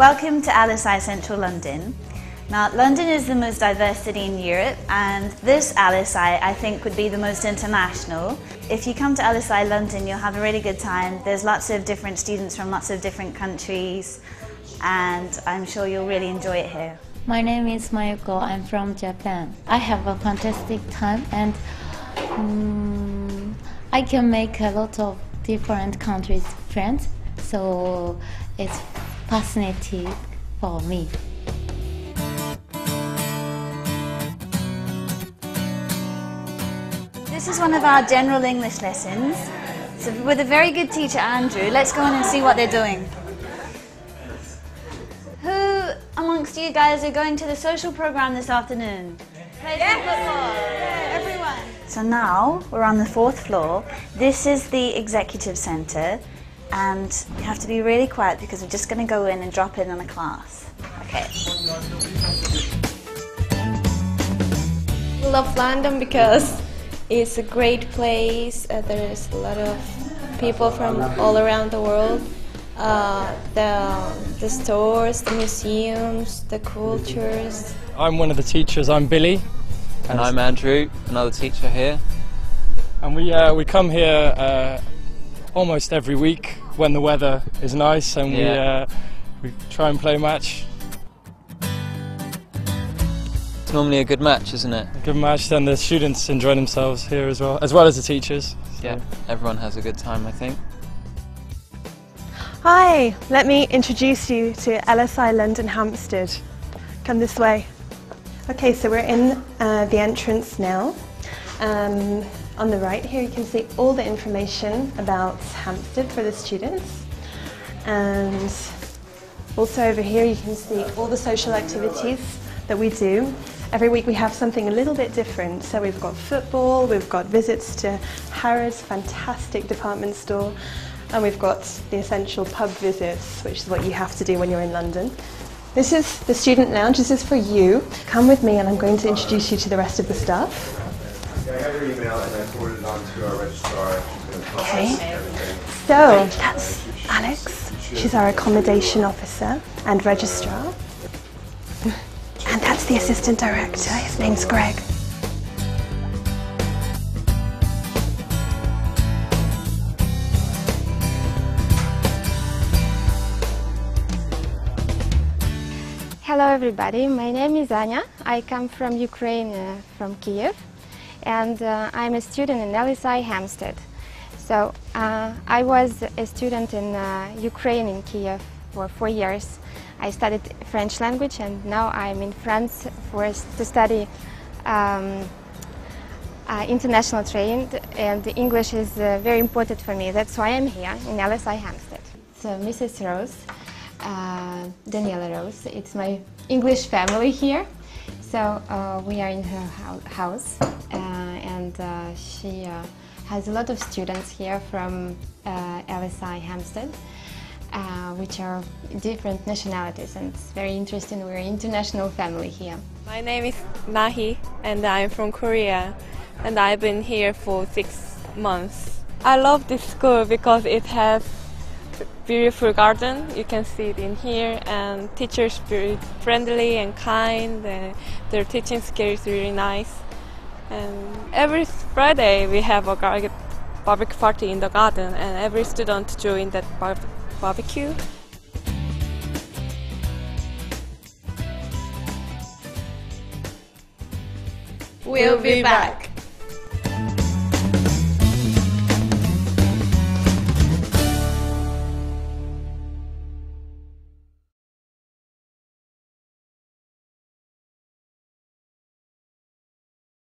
Welcome to LSI Central London. Now, London is the most diverse city in Europe, and this LSI I think would be the most international. If you come to LSI London, you'll have a really good time. There's lots of different students from lots of different countries, and I'm sure you'll really enjoy it here. My name is Mayuko. I'm from Japan. I have a fantastic time and um, I can make a lot of different countries friends. So it's fascinating for me. This is one of our general English lessons. So with a very good teacher, Andrew, let's go in and see what they're doing. Who amongst you guys are going to the social program this afternoon? Play some football. Everyone. So now we're on the fourth floor. This is the executive centre and you have to be really quiet because we're just going to go in and drop in on a class. Okay. We love London because it's a great place. Uh, there's a lot of people from all around the world. Uh, the, the stores, the museums, the cultures. I'm one of the teachers. I'm Billy. And I'm Andrew, another teacher here. And we, uh, we come here uh, almost every week when the weather is nice and Yeah. we, uh, we try and play a match. It's normally a good match, isn't it? A good match, then the students enjoy themselves here as well, as well as the teachers. So- Yeah, everyone has a good time, I think. Hi, let me introduce you to LSI London Hampstead. Come this way. Okay, so we're in uh, the entrance now. Um, on the right here you can see all the information about Hampstead for the students. And also over here you can see all the social activities that we do. Every week we have something a little bit different. So we've got football, we've got visits to Harrods, fantastic department store, and we've got the essential pub visits, which is what you have to do when you're in London. This is the student lounge. This is for you. Come with me and I'm going to introduce you to the rest of the staff. Yeah, I have her email and I forwarded it on to our registrar. She's going to process Okay. everything. So that's Alex. She's our accommodation officer and registrar. And that's the assistant director. His name's Greg. Hello, everybody. My name is Anya. I come from Ukraine, uh, from Kiev, and uh, I'm a student in LSI Hampstead. So uh, I was a student in uh, Ukraine in Kiev for four years. I studied French language, and now I'm in France for to study um, uh, international trained, and English is uh, very important for me. That's why I'm here in LSI Hampstead. So Mrs. Rose, uh, Daniela Rose, it's my English family here. So uh, we are in her house uh, and uh, she uh, has a lot of students here from uh, LSI Hampstead. Uh, which are different nationalities and it's very interesting. We're an international family here. My name is Nahi and I'm from Korea and I've been here for six months. I love this school because it has beautiful garden. You can see it in here and teachers very friendly and kind. And their teaching skills really nice. And every Friday we have a barbecue party in the garden and every student join that bar- barbecue. We'll be back.